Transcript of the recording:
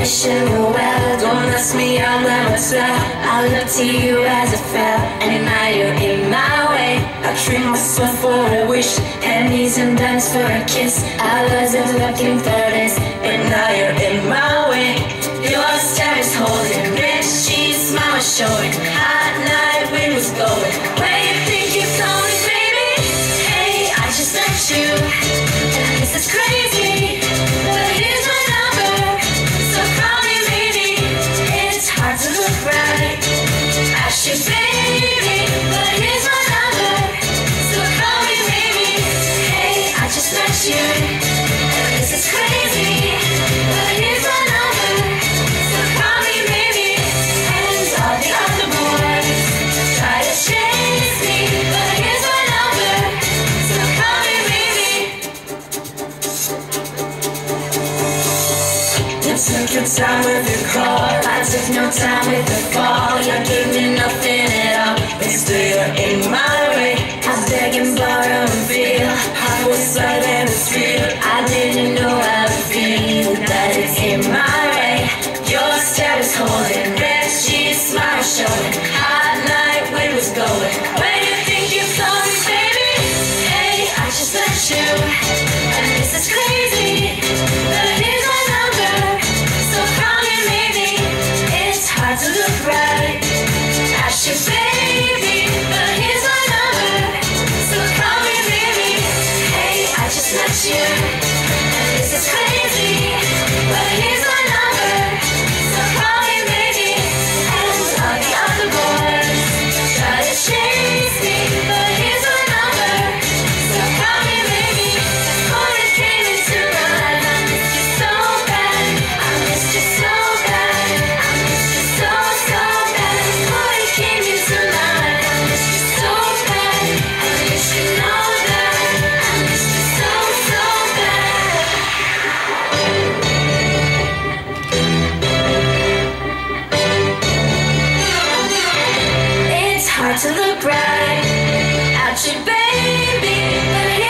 wish you well Don't ask me, I'm never tell I look to you as it fell. And now you're in my way. I treat myself for a wish. And Pennies and dance for a kiss. I wasn't looking for this. But now you're Took your time with the call. I took no time with the fall. You gave me nothing at all. But still in my way, I beg and borrow and feel. I was right and it's real. I didn't know how to feel that it's in my way. Your stare is holding, red sheets, smile showing. Hot night, where was going? Where do you think you're going, baby? Hey, I just let you. to look right at your baby.